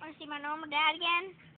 Want to see my normal dad again?